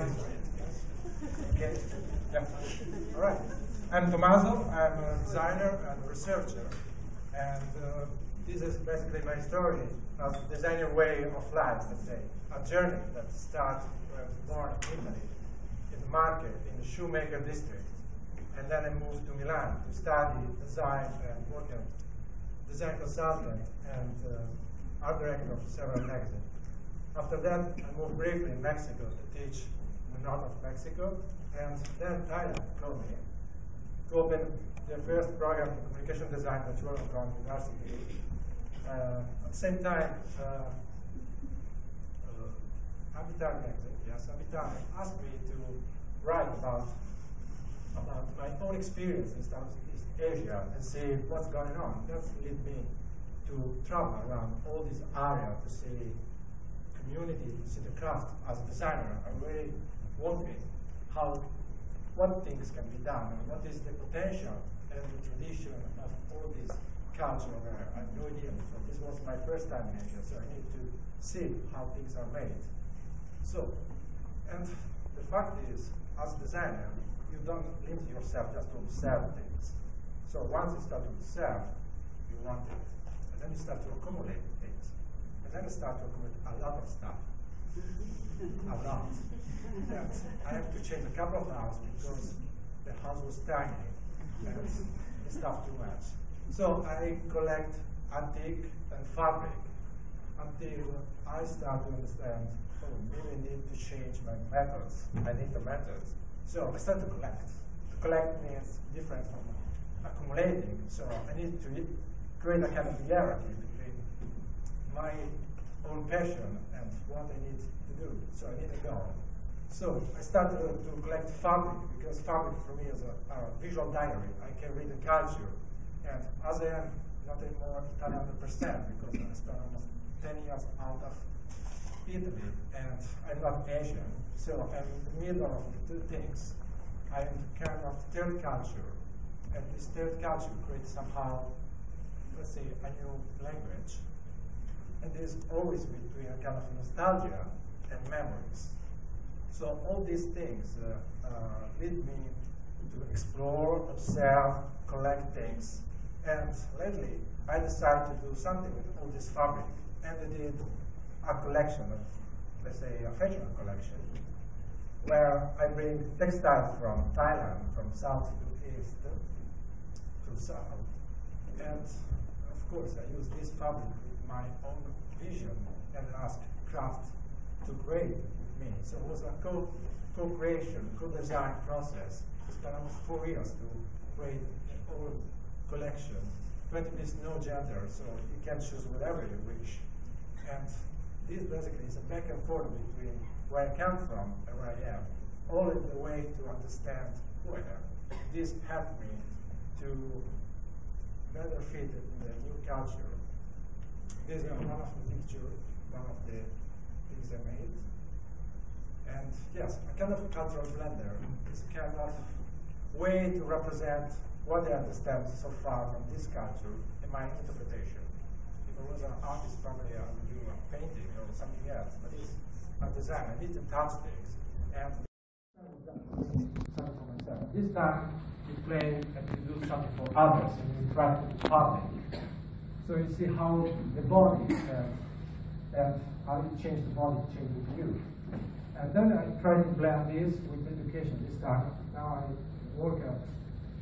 Yeah. All right. I'm Tommaso. I'm a designer and researcher, and uh, this is basically my story of designer way of life. Let's say a journey that starts when I was born in Italy, in the Marche in the shoemaker district, and then I moved to Milan to study design and work as design consultant and uh, art director for several magazines. After that, I moved briefly in Mexico to teach the north of Mexico, and then Thailand called me to open the first program in communication design at Chulalongkorn University. Uh, at the same time, uh, uh, yes, asked me to write about about my own experience in Southeast Asia and see what's going on. That's led me to travel around all these areas to see community, to see the craft as a designer. I really wondering how, what things can be done and what is the potential and the tradition of all this culture there. I have no idea. So this was my first time in Asia, so I need to see how things are made. So, and the fact is, as designer, you don't limit yourself just to observe things. So once you start to observe, you want it. And then you start to accumulate things. And then you start to accumulate a lot of stuff. And I have to change a couple of houses because the house was tiny and it's stuff too much. So I collect antique and fabric until I start to understand, oh, I need to change my methods. I need the methods. So I start to collect. To collect means different from accumulating. So I need to create a kind of hierarchy between my own passion and what I need to do. So I need a goal. So I started to, to collect fabric because fabric for me is a, a, visual diary. I can read the culture. And as I am not anymore Italian 100% because I spent almost 10 years out of Italy and I'm not Asian, so I'm in the middle of the two things. I'm kind of third culture, and this third culture creates somehow, let's say, a new language. And there's always between a kind of nostalgia and memories. So all these things uh, uh, lead me to explore, observe, collect things. And lately, I decided to do something with all this fabric. And I did a collection of, let's say, a fashion collection, where I bring textiles from Thailand, from south to east to south. And course, I use this fabric with my own vision and ask craft to create with me. So it was a co co-creation, co-design process. It spent almost four years to create a whole collection. But it is no gender, so you can choose whatever you wish. And this basically is a back and forth between where I come from and where I am, all in the way to understand who I am. This helped me to better fitted in the new culture. This is one of the pictures, one of the things I made. And yes, a kind of cultural blender is a kind of way to represent what I understand so far from this culture in my interpretation. If I was an artist, probably I would do a painting or something else, but it's a design. I need to touch things. And. This time play and you do something for others and try to public. So you see how the body uh, and how you change the body changes you. And then I try to blend this with education this time. Now I work at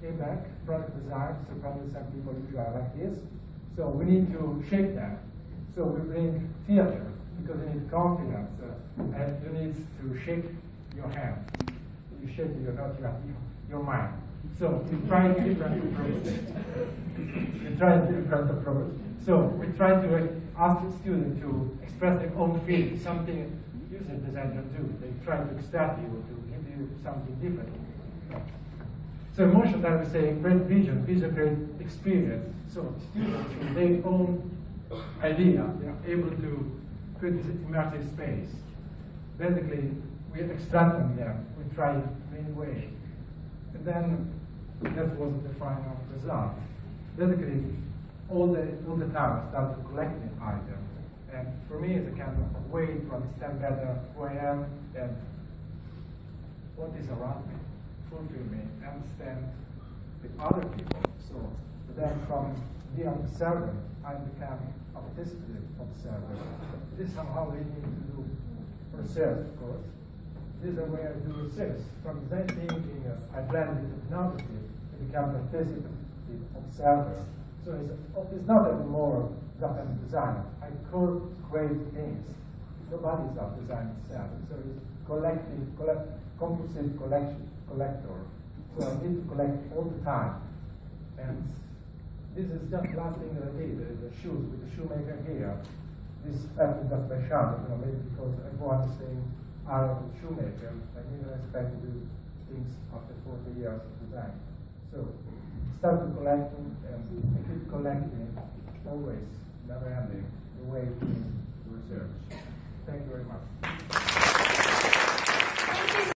ABAC, product design, so product design people usually are like this. So we need to shape that. So we bring theater because you need confidence uh, and you need to shake your hand. You shake your not your, your mind. So we try different approaches. we try different approaches. So we try to ask the student to express their own feeling, something usually designers do. They try to extract you to give you something different. So emotion that we say great vision, vision great experience. So students with their own idea, they are able to create this immersive space. Basically, we extract them, we try many ways. And then that was the final result. Basically, all the all the time I started collecting items. And for me, it's a kind of way to understand better who I am and what is around me, fulfill me, understand the other people. So then from the observer, I become a participative observer. This somehow leads me to do research, of course. This is a way I do research. From design thinking, uh, I blend with technology to become a participative observer. So it's, it's not anymore graphic design. I could create things. Nobody is a design itself. So it's collective, collect, composite collection, collector. So I need to collect all the time. And this is just last thing that I did, the, the shoes with the shoemaker here. This happened just by chance, you know, maybe because everyone is the area of shoemaker. I didn't expect to do things after 40 years of design. So started collecting and I keep collecting always, never ending, the way to research. Thank you very much.